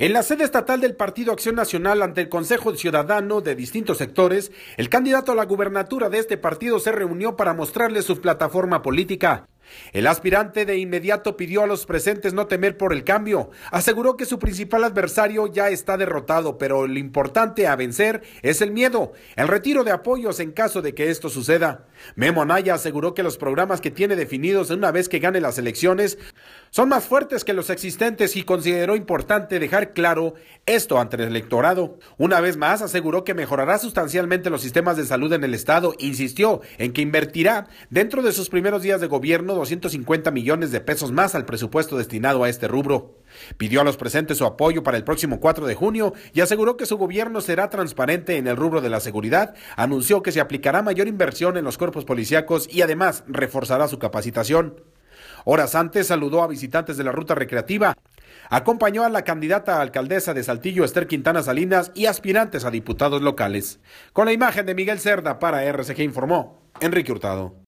En la sede estatal del Partido Acción Nacional ante el Consejo Ciudadano de distintos sectores, el candidato a la gubernatura de este partido se reunió para mostrarle su plataforma política. El aspirante de inmediato pidió a los presentes no temer por el cambio. Aseguró que su principal adversario ya está derrotado, pero lo importante a vencer es el miedo, el retiro de apoyos en caso de que esto suceda. Memo Anaya aseguró que los programas que tiene definidos una vez que gane las elecciones son más fuertes que los existentes y consideró importante dejar claro esto ante el electorado. Una vez más aseguró que mejorará sustancialmente los sistemas de salud en el Estado. Insistió en que invertirá dentro de sus primeros días de gobierno 250 millones de pesos más al presupuesto destinado a este rubro. Pidió a los presentes su apoyo para el próximo 4 de junio y aseguró que su gobierno será transparente en el rubro de la seguridad. Anunció que se aplicará mayor inversión en los cuerpos policíacos y además reforzará su capacitación. Horas antes saludó a visitantes de la ruta recreativa. Acompañó a la candidata a alcaldesa de Saltillo, Esther Quintana Salinas, y aspirantes a diputados locales. Con la imagen de Miguel Cerda para RCG informó Enrique Hurtado.